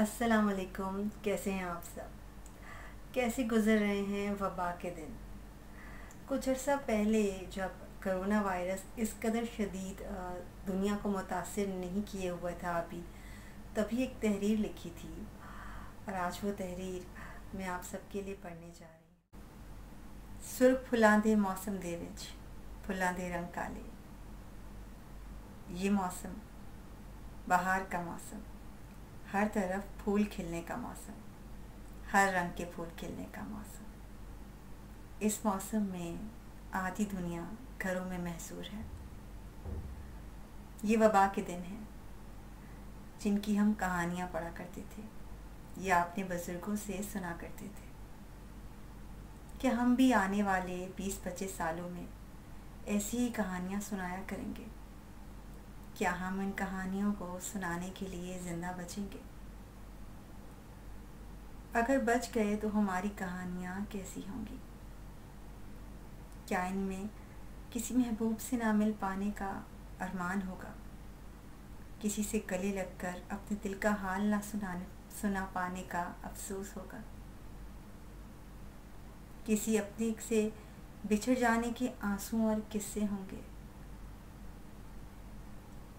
अस्सलाम वालेकुम कैसे हैं आप सब? कैसे गुजर रहे हैं वबा के दिन? कुछ अर्सा पहले जब करोना वायरस इस कदर शदीद दुनिया को मुतासर नहीं किए हुआ था अभी, तभी एक तहरीर लिखी थी। और आज वो तहरीर मैं आप सबके लिए पढ़ने जा रही हूँ। सुर्ख फुलांदे मौसम दे विच, फुलांदे रंग काले। ये मौसम, बाहर का मौसम। हर तरफ़ फूल खिलने का मौसम, हर रंग के फूल खिलने का मौसम। इस मौसम में आधी दुनिया घरों में महसूर है। ये वबा के दिन हैं, जिनकी हम कहानियाँ पढ़ा करते थे, या अपने बुज़ुर्गों से सुना करते थे। क्या हम भी आने वाले 20-25 सालों में ऐसी ही कहानियाँ सुनाया करेंगे? क्या हम इन कहानियों को सुनाने के लिए ज़िंदा बचेंगे? अगर बच गए तो हमारी कहानियाँ कैसी होंगी? क्या इनमें किसी महबूब से ना मिल पाने का अरमान होगा? किसी से गले लगकर अपने दिल का हाल ना सुनाने, सुना पाने का अफसोस होगा? किसी अपने से बिछड़ जाने के आँसू और किस्से होंगे?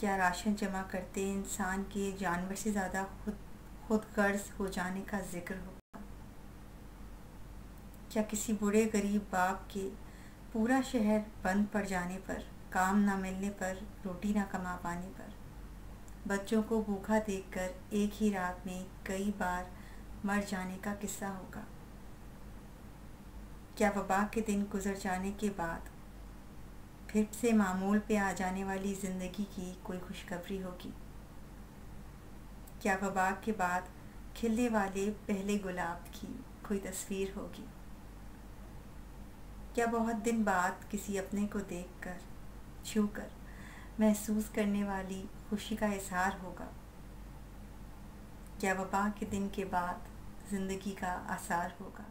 क्या राशन जमा करते इंसान के जानवर से ज़्यादा खुद खुद कर्ज हो जाने का ज़िक्र होगा? क्या किसी बूढ़े गरीब बाप के पूरा शहर बंद पड़ जाने पर, काम ना मिलने पर, रोटी ना कमा पाने पर? बच्चों को भूखा देखकर एक ही रात में कई बार मर जाने का किस्सा होगा। क्या वबा के दिन गुजर जाने के बाद फिर से मामूल पे आ जाने वाली ज़िंदगी की कोई खुशखबरी होगी। क्या वबा के बाद खिलने वाले पहले गुलाब की कोई तस्वीर होगी? क्या बहुत दिन बाद किसी अपने को देखकर, छूकर महसूस करने वाली खुशी का इजहार होगा? क्या वबा के दिन के बाद ज़िंदगी का आसार होगा?